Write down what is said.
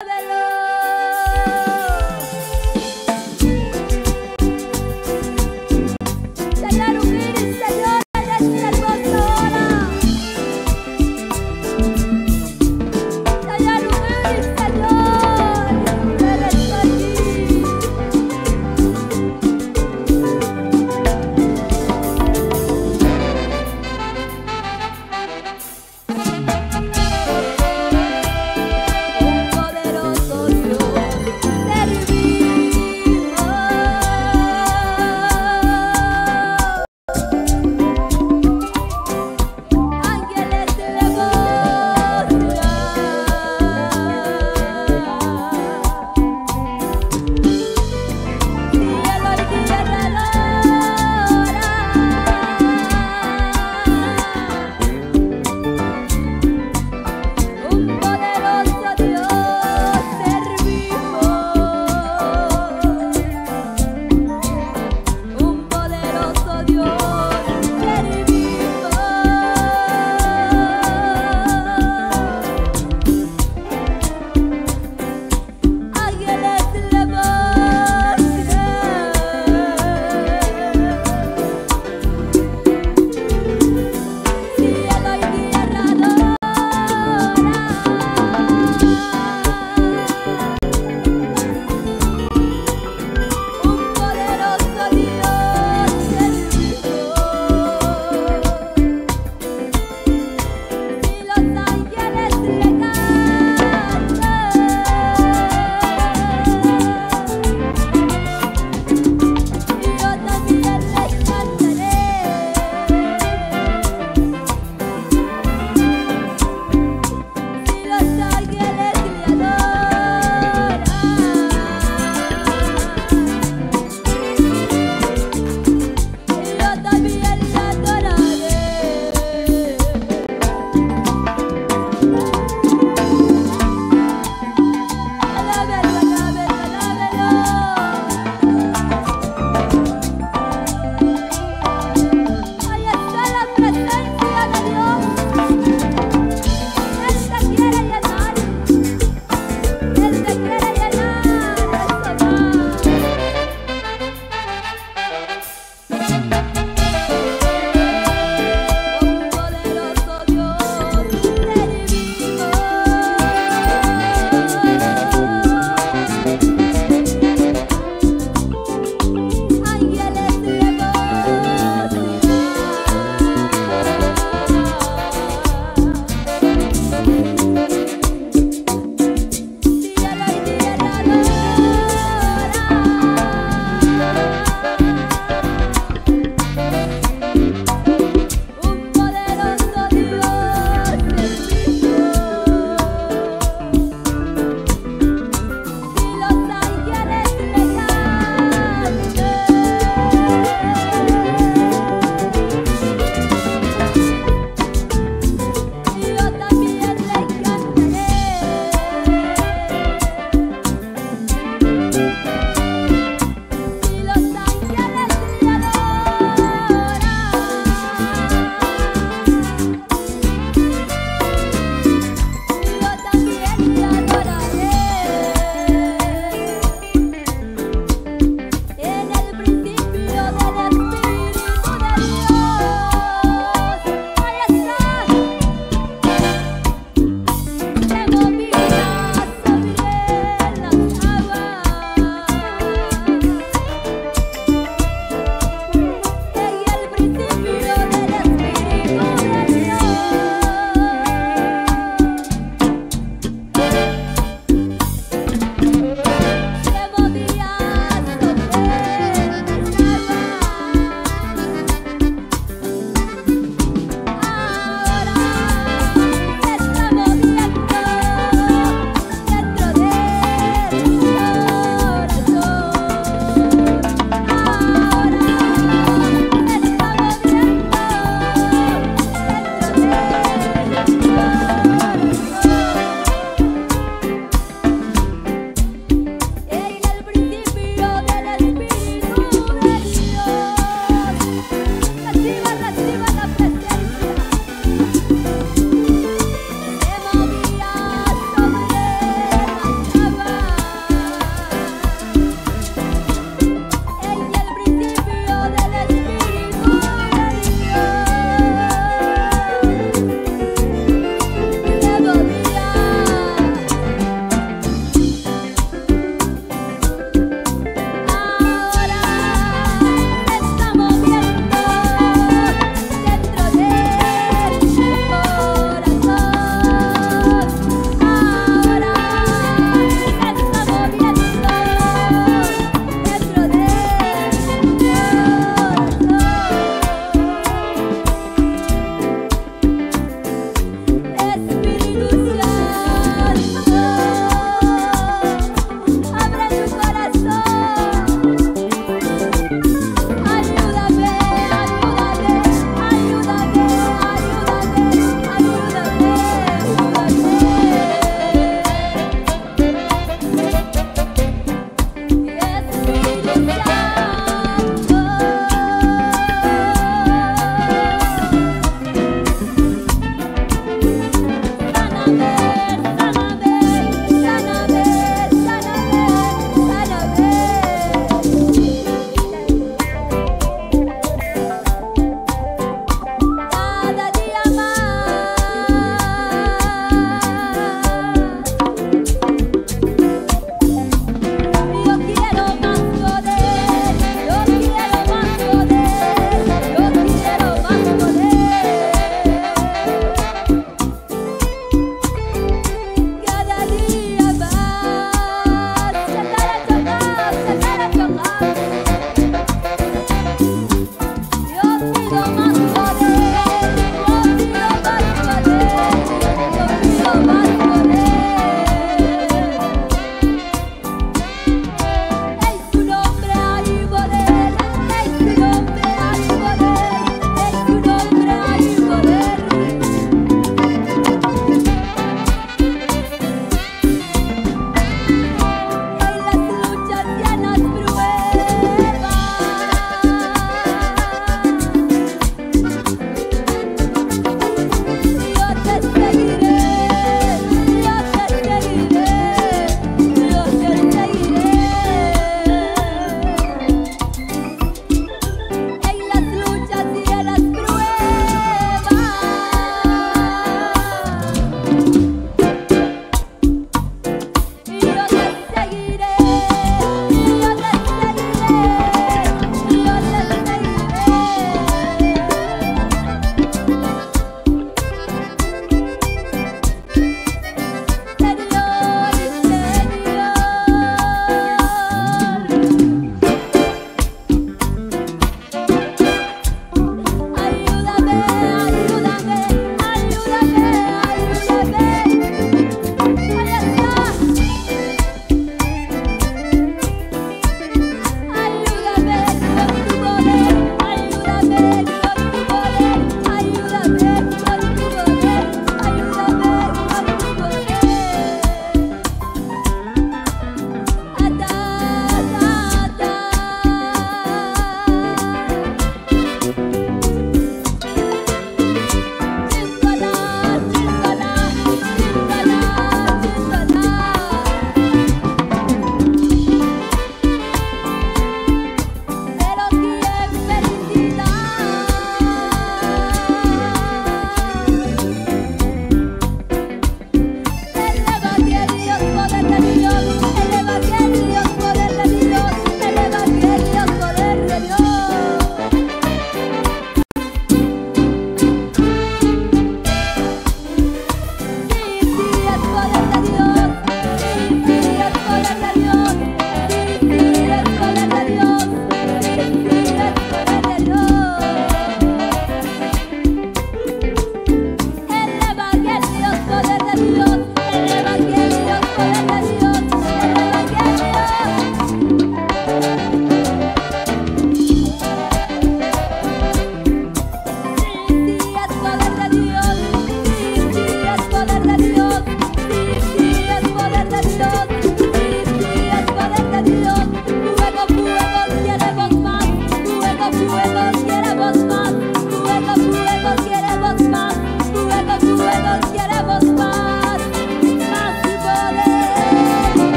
Hello.